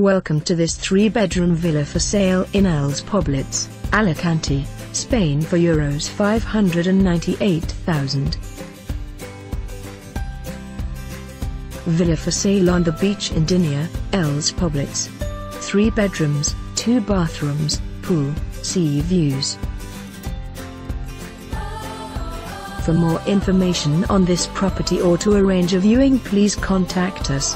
Welcome to this three-bedroom villa for sale in Els Poblets, Alicante, Spain for Euros 598,000. Villa for sale on the beach in Denia, Els Poblets. Three bedrooms, two bathrooms, pool, sea views. For more information on this property or to arrange a viewing please contact us.